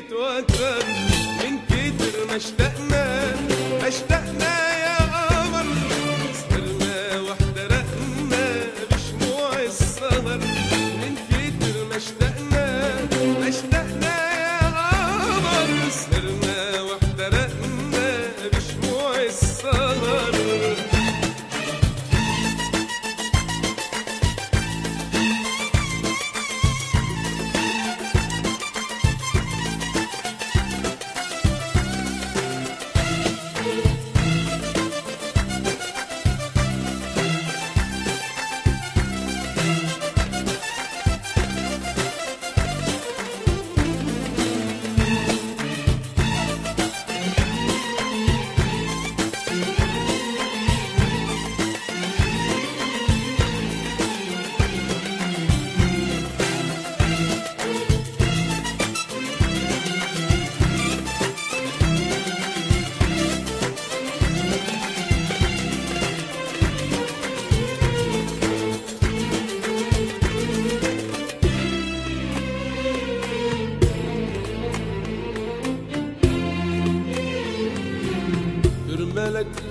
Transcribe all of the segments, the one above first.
تنهيد توتر من كتر ما اشتقنا.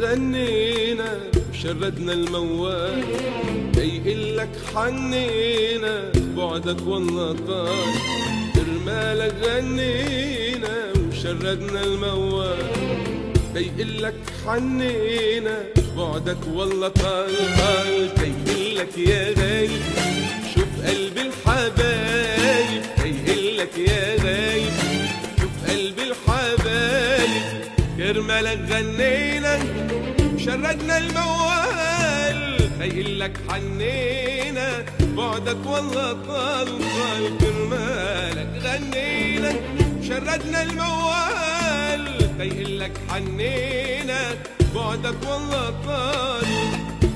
غنينا وشردنا الموال. لك حنينا بعدك والله طال. كرمالك غنينا وشردنا الموال. لك حنينا بعدك والله طال. طال لك يا غايب شوف قلب الحبايب. لك يا غايب كرمالك غنينا شردنا الموال. خيل لك حنينا بعدك والله طال كرمالك غنينا شردنا الموال. خيل لك حنينا بعدك والله طال.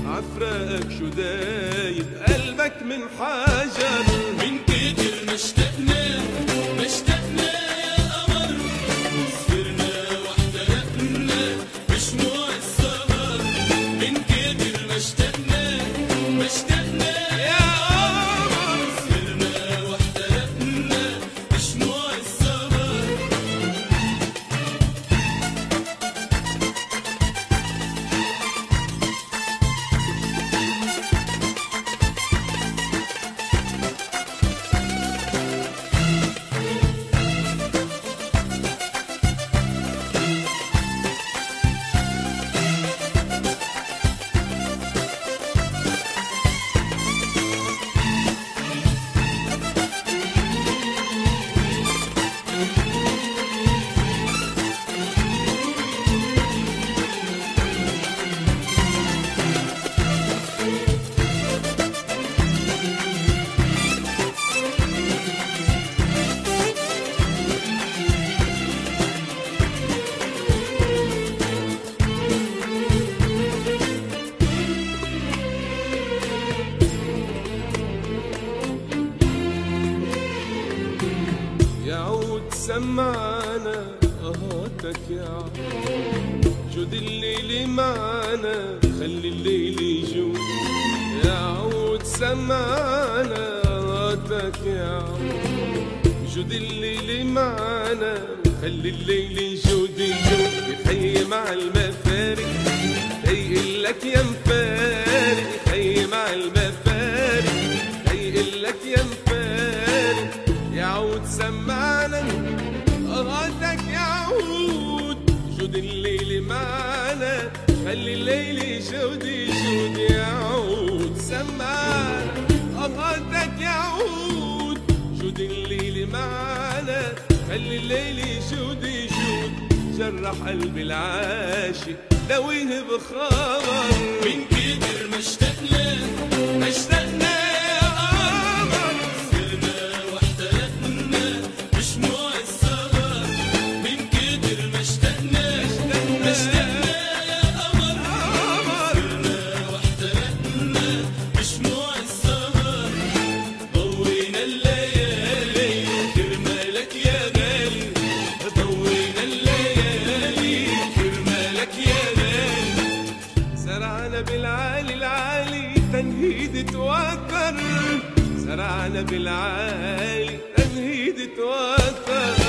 عفراقك شو دايب قلبك من حجر سمعنا أهاتك يا عود جود الليل معنا خلي الليل يجود يا عود سمعنا أهاتك يا عود جود الليل معنا خلي الليل يجود يجود يخيم مع المفارق يقول لك يا مفارق. يخيم مع المفارق يقول لك يا مفارق. يا عود سمعنا غدك يا عود جود الليل معنا خلي الليل يجود يجود يا عود سمعنا غدك يا عود جود الليل معنا خلي الليل يجود يجود جرح قلبي العاشق دويه بخبر من كتر ما زرعنا بالعالي تنهيد توتر